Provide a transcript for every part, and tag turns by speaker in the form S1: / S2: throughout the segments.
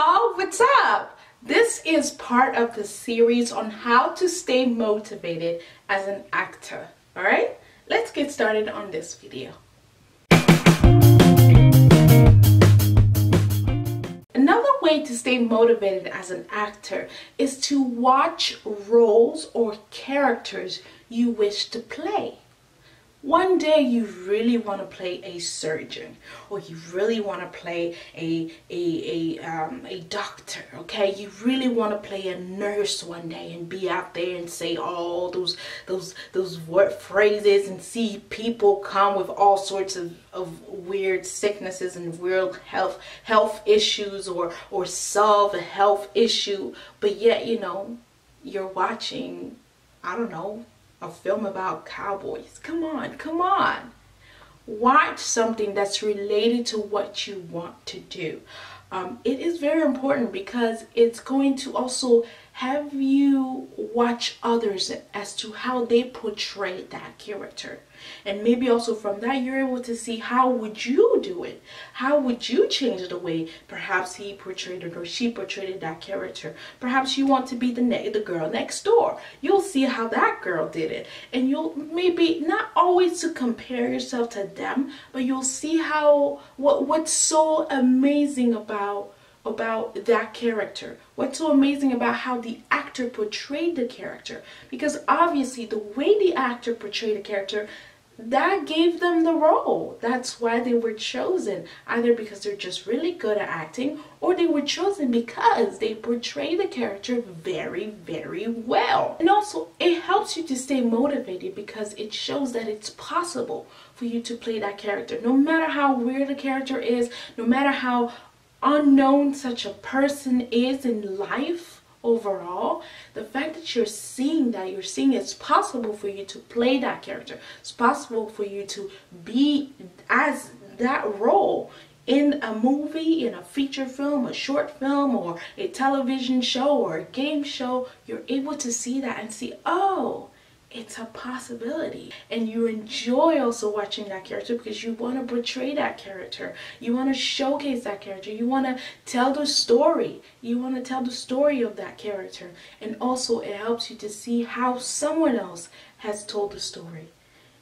S1: y'all, what's up? This is part of the series on how to stay motivated as an actor. Alright, let's get started on this video. Another way to stay motivated as an actor is to watch roles or characters you wish to play. One day you really want to play a surgeon or you really want to play a, a, a, um, a doctor, okay? You really want to play a nurse one day and be out there and say all those, those, those word phrases and see people come with all sorts of, of weird sicknesses and weird health, health issues or, or solve a health issue. But yet, you know, you're watching, I don't know, a film about cowboys. Come on, come on. Watch something that's related to what you want to do. Um, it is very important because it's going to also have you watch others as to how they portray that character? And maybe also from that you're able to see how would you do it? How would you change the way perhaps he portrayed it or she portrayed that character? Perhaps you want to be the ne- the girl next door. You'll see how that girl did it. And you'll maybe not always to compare yourself to them but you'll see how what what's so amazing about about that character? What's so amazing about how the actor portrayed the character? Because obviously, the way the actor portrayed the character, that gave them the role. That's why they were chosen. Either because they're just really good at acting, or they were chosen because they portray the character very, very well. And also, it helps you to stay motivated because it shows that it's possible for you to play that character. No matter how weird the character is, no matter how unknown such a person is in life overall, the fact that you're seeing that, you're seeing it's possible for you to play that character, it's possible for you to be as that role in a movie, in a feature film, a short film, or a television show, or a game show, you're able to see that and see, oh, it's a possibility. And you enjoy also watching that character because you want to portray that character. You want to showcase that character. You want to tell the story. You want to tell the story of that character. And also it helps you to see how someone else has told the story.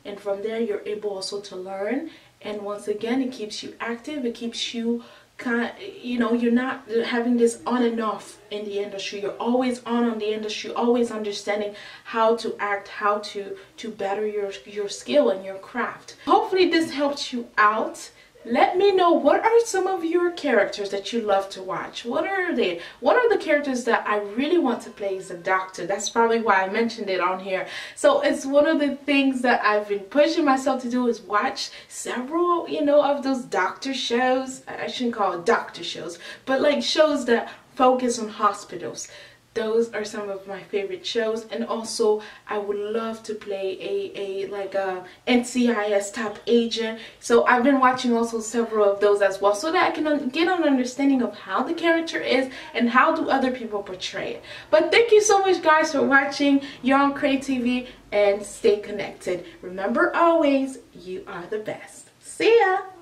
S1: And from there you're able also to learn. And once again it keeps you active. It keeps you kind you know you're not having this on and off in the industry. You're always on on the industry always understanding how to act how to to better your your skill and your craft. Hopefully this helps you out let me know what are some of your characters that you love to watch? What are they? What are the characters that i really want to play as a doctor? That's probably why i mentioned it on here. So it's one of the things that i've been pushing myself to do is watch several you know of those doctor shows. I shouldn't call it doctor shows but like shows that focus on hospitals those are some of my favorite shows. And also I would love to play a, a like a NCIS top agent. So I've been watching also several of those as well so that I can get an understanding of how the character is and how do other people portray it. But thank you so much guys for watching you're on Crey TV and stay connected. Remember always you are the best. See ya